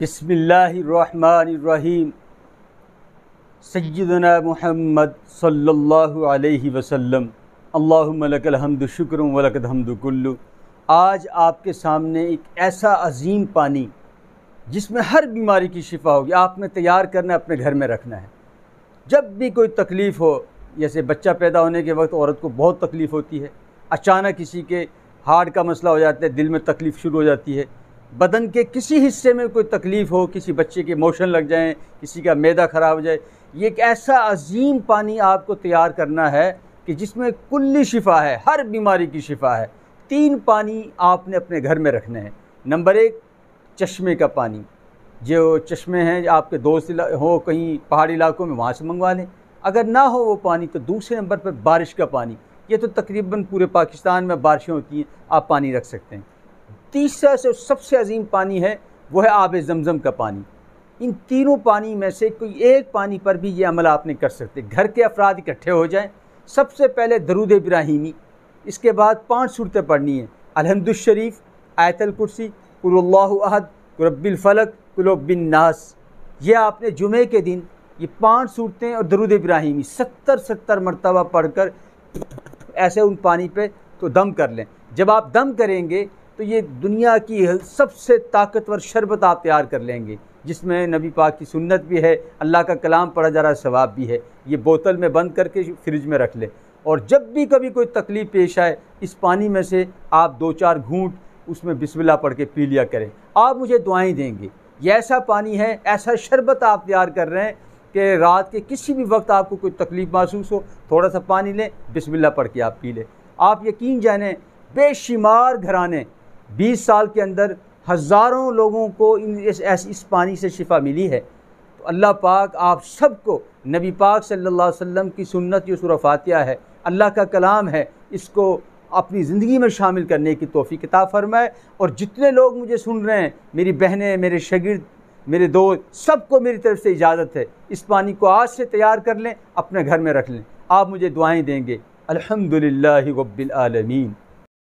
बिस्मिल्लाहिर्रहमानिर्रहीम। सैदना मुहम्मद सल्लल्लाहु अलैहि वसल्लम। अल्लाहुम्मा लकल हम्दु शुक्र व लकल आज आपके सामने एक ऐसा अजीम पानी, जिसमें हर बीमारी की शिफा होगी। आपने तैयार करना, अपने घर में रखना है। जब भी कोई तकलीफ़ हो, जैसे बच्चा पैदा होने के वक्त औरत को बहुत तकलीफ़ होती है। अचानक किसी के हार्ट का मसला हो जाता है, दिल में तकलीफ़ शुरू हो जाती है। बदन के किसी हिस्से में कोई तकलीफ़ हो, किसी बच्चे के मोशन लग जाएँ, किसी का मैदा ख़राब हो जाए, ये एक ऐसा अजीम पानी आपको तैयार करना है कि जिसमें कुल्ली शिफा है, हर बीमारी की शिफा है। तीन पानी आपने अपने घर में रखने हैं। नंबर एक, चश्मे का पानी। जो चश्मे हैं, आपके दोस्त हो कहीं पहाड़ी इलाकों में, वहाँ से मंगवा लें। अगर ना हो वो पानी तो दूसरे नंबर पर बारिश का पानी। ये तो तकरीबन पूरे पाकिस्तान में बारिशें होती हैं आप पानी रख सकते हैं। तीसरा से सबसे अजीम पानी है वह है आब जमज़म का पानी। इन तीनों पानी में से कोई एक पानी पर भी ये अमल आप नहीं कर सकते। घर के अफराद इकट्ठे हो जाएँ। सबसे पहले दरूद इब्राहिमी, इसके बाद पाँच सूरतें पढ़नी है। अलहमदुलशरीफ आयतल कुर्सी कुल्लाहद कुरबिलफ़लक कुलबिन नास। ये आपने जुमे के दिन ये पाँच सूरतें और दरूद इब्राहिमी सत्तर सत्तर मरतबा पढ़कर ऐसे उन पानी पे तो दम कर लें। जब आप दम करेंगे तो ये दुनिया की सबसे ताकतवर शरबत आप तैयार कर लेंगे, जिसमें नबी पाक की सुन्नत भी है, अल्लाह का कलाम पढ़ा जा रहा सवाब भी है। ये बोतल में बंद करके फ्रिज में रख लें। और जब भी कभी कोई तकलीफ़ पेश आए, इस पानी में से आप दो चार घूंट उसमें बिस्मिल्लाह पढ़ के पी लिया करें। आप मुझे दुआएँ देंगे। ये ऐसा पानी है, ऐसा शरबत आप तैयार कर रहे हैं कि रात के किसी भी वक्त आपको कोई तकलीफ़ महसूस हो थोड़ा सा पानी लें, बिस्मिल्लाह पढ़ के आप पी लें। आप यकीन जाने, बेशुमार घराने बीस साल के अंदर हज़ारों लोगों को इन इस, इस इस पानी से शिफा मिली है। तो अल्लाह पाक आप सबको नबी पाक सल्लल्लाहु अलैहि वसल्लम की सुन्नत ये फातिहा है। अल्लाह का कलाम है इसको अपनी ज़िंदगी में शामिल करने की तोफ़ी किताब फरमाए। और जितने लोग मुझे सुन रहे हैं मेरी बहनें मेरे शगिर्द मेरे दोस्त सबको मेरी तरफ़ से इजाज़त है। इस पानी को आज से तैयार कर लें अपने घर में रख लें। आप मुझे दुआएँ देंगे। अल्हम्दुलिल्लाहि रब्बिल